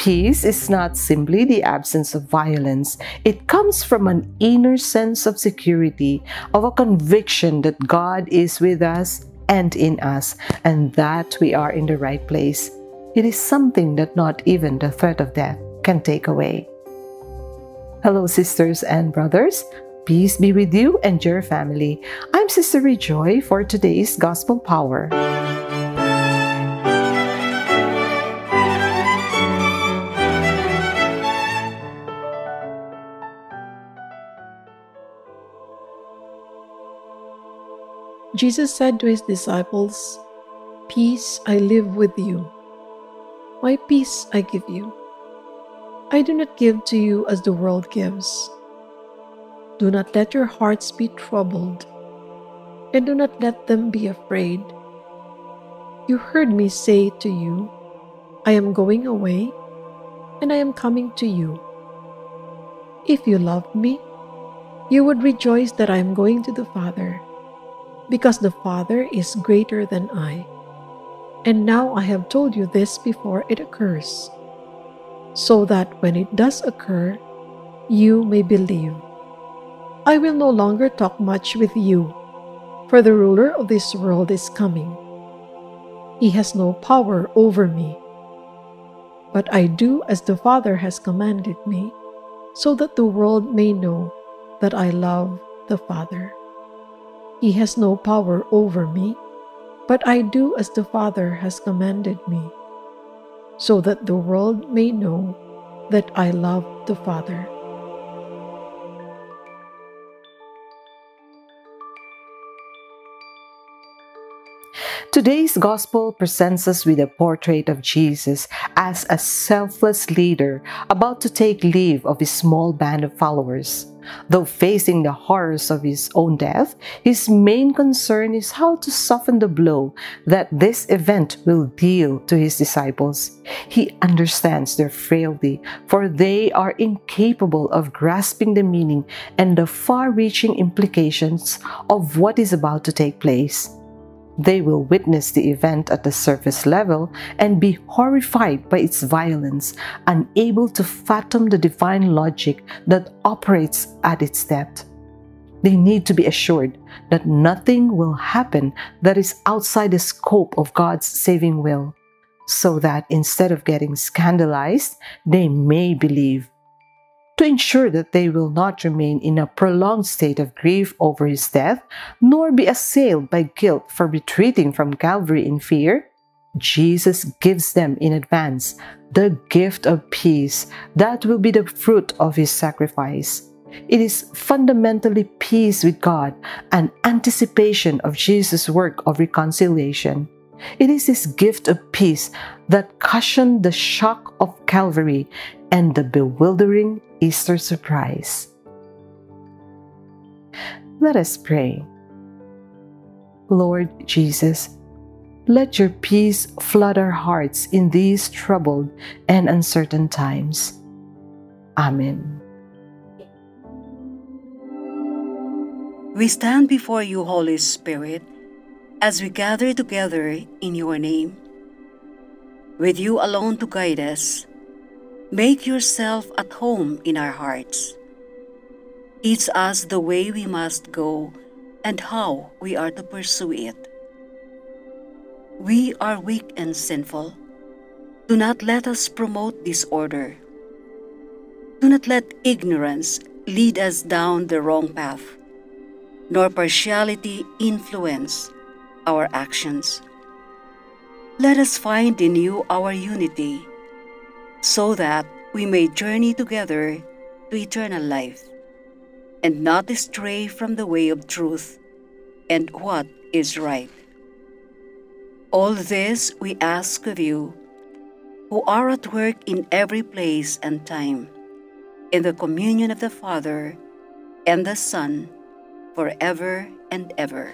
Peace is not simply the absence of violence. It comes from an inner sense of security, of a conviction that God is with us and in us, and that we are in the right place. It is something that not even the threat of death can take away. Hello, sisters and brothers. Peace be with you and your family. I'm Sister Rejoy for today's Gospel Power. Jesus said to his disciples, Peace I live with you. My peace I give you. I do not give to you as the world gives. Do not let your hearts be troubled, and do not let them be afraid. You heard me say to you, I am going away, and I am coming to you. If you loved me, you would rejoice that I am going to the Father because the Father is greater than I. And now I have told you this before it occurs, so that when it does occur, you may believe. I will no longer talk much with you, for the ruler of this world is coming. He has no power over me. But I do as the Father has commanded me, so that the world may know that I love the Father. He has no power over me, but I do as the Father has commanded me, so that the world may know that I love the Father. Today's gospel presents us with a portrait of Jesus as a selfless leader about to take leave of his small band of followers. Though facing the horrors of his own death, his main concern is how to soften the blow that this event will deal to his disciples. He understands their frailty, for they are incapable of grasping the meaning and the far reaching implications of what is about to take place. They will witness the event at the surface level and be horrified by its violence, unable to fathom the divine logic that operates at its depth. They need to be assured that nothing will happen that is outside the scope of God's saving will, so that instead of getting scandalized, they may believe to ensure that they will not remain in a prolonged state of grief over his death, nor be assailed by guilt for retreating from Calvary in fear, Jesus gives them in advance the gift of peace that will be the fruit of his sacrifice. It is fundamentally peace with God and anticipation of Jesus' work of reconciliation. It is this gift of peace that cushioned the shock of Calvary and the bewildering Easter surprise. Let us pray. Lord Jesus, let your peace flood our hearts in these troubled and uncertain times. Amen. We stand before you, Holy Spirit, as we gather together in your name. With you alone to guide us, Make yourself at home in our hearts. Teach us the way we must go and how we are to pursue it. We are weak and sinful. Do not let us promote disorder. Do not let ignorance lead us down the wrong path, nor partiality influence our actions. Let us find in you our unity so that we may journey together to eternal life and not stray from the way of truth and what is right. All this we ask of you, who are at work in every place and time, in the communion of the Father and the Son, forever and ever.